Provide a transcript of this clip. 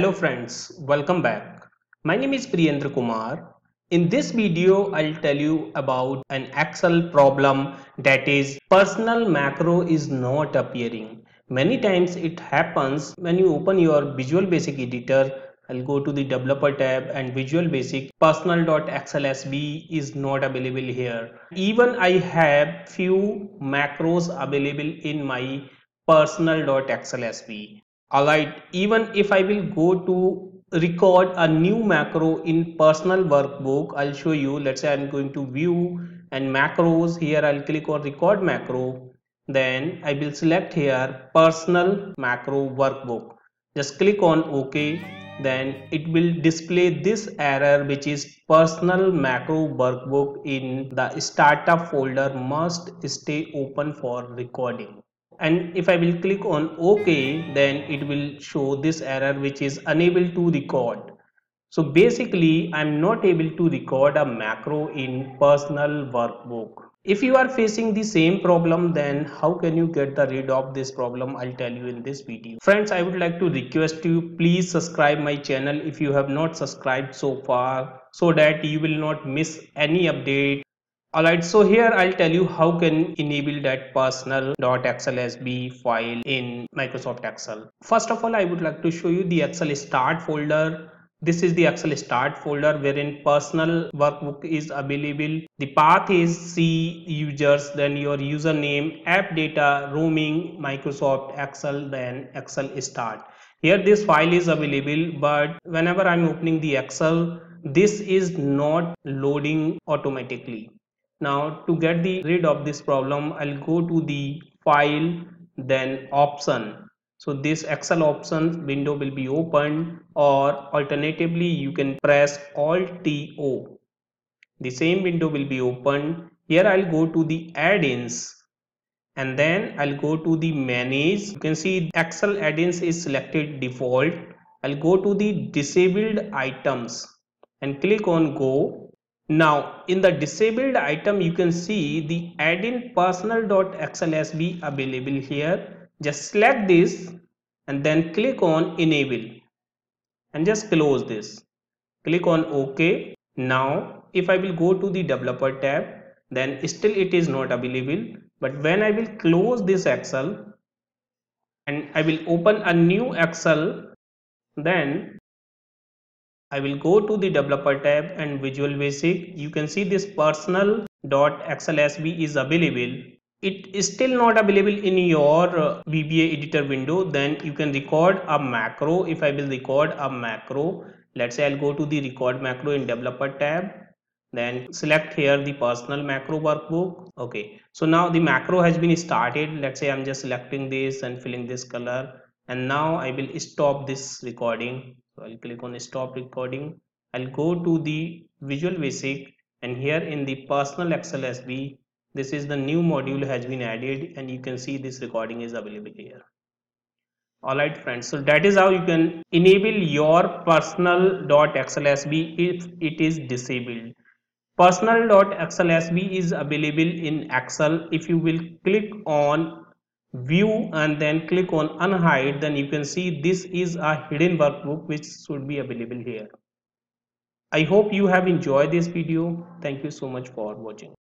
Hello friends, welcome back. My name is Priyendra Kumar. In this video, I'll tell you about an Excel problem that is personal macro is not appearing. Many times it happens when you open your Visual Basic editor I'll go to the developer tab and Visual Basic personal.xlsb is not available here. Even I have few macros available in my personal.xlsb alright even if I will go to record a new macro in personal workbook I'll show you let's say I'm going to view and macros here I'll click on record macro then I will select here personal macro workbook. Just click on OK then it will display this error which is personal macro workbook in the startup folder must stay open for recording and if I will click on OK then it will show this error which is unable to record. So basically I'm not able to record a macro in personal workbook. If you are facing the same problem then how can you get the rid of this problem? I'll tell you in this video. Friends I would like to request you please subscribe my channel if you have not subscribed so far so that you will not miss any update Alright, so here I'll tell you how can enable that personal.xlsb file in Microsoft Excel. First of all, I would like to show you the Excel start folder. This is the Excel start folder wherein personal workbook is available. The path is C users, then your username, app data, roaming, Microsoft Excel, then Excel start. Here this file is available, but whenever I'm opening the Excel, this is not loading automatically now to get the rid of this problem I'll go to the file then option. So this excel options window will be opened or alternatively you can press alt t o. The same window will be opened. Here i'll go to the add-ins and then i'll go to the manage. You can see excel add-ins is selected default. I'll go to the disabled items and click on go now in the disabled item you can see the add-in personal.xlsb available here. Just select this and then click on enable and just close this. Click on OK. Now if I will go to the developer tab then still it is not available but when I will close this Excel and I will open a new Excel then I will go to the developer tab and Visual Basic. You can see this personal.xlsb is available. It is still not available in your uh, VBA editor window. Then you can record a macro. If I will record a macro, let's say I'll go to the record macro in developer tab. Then select here the personal macro workbook. Okay. So now the macro has been started. Let's say I'm just selecting this and filling this color. And now I will stop this recording. So I'll click on stop recording. I'll go to the Visual Basic. And here in the personal XLSB this is the new module has been added. And you can see this recording is available here. Alright friends. So that is how you can enable your personal.xlsb if it is disabled. Personal.xlsb is available in excel. If you will click on view and then click on unhide then you can see this is a hidden workbook which should be available here. I hope you have enjoyed this video. Thank you so much for watching